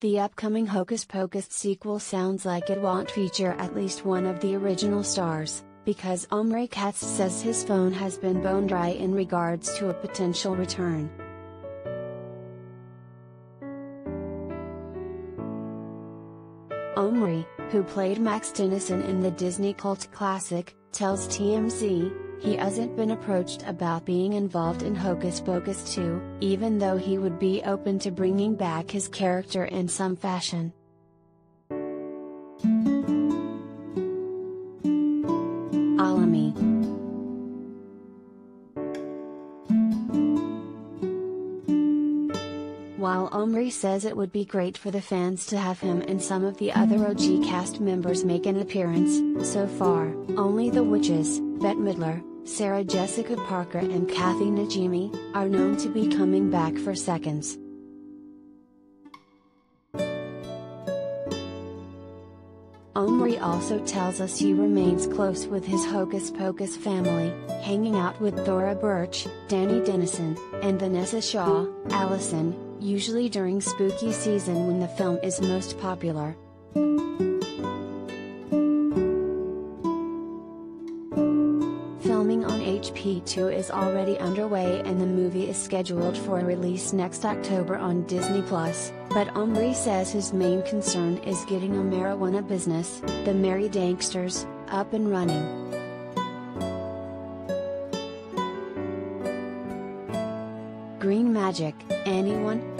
the upcoming Hocus Pocus sequel sounds like it won't feature at least one of the original stars, because Omri Katz says his phone has been bone dry in regards to a potential return. Omri, who played Max Dennison in the Disney cult classic, tells TMZ, he hasn't been approached about being involved in Hocus Pocus 2, even though he would be open to bringing back his character in some fashion. While Omri says it would be great for the fans to have him and some of the other OG cast members make an appearance, so far, only the witches, Bette Midler, Sarah Jessica Parker and Kathy Najimy, are known to be coming back for seconds. Omri also tells us he remains close with his Hocus Pocus family, hanging out with Thora Birch, Dani Dennison, and Vanessa Shaw, Allison, usually during spooky season when the film is most popular. Filming on HP2 is already underway and the movie is scheduled for a release next October on Disney+, but Omri says his main concern is getting a marijuana business, the Merry Danksters, up and running. Green Magic, anyone?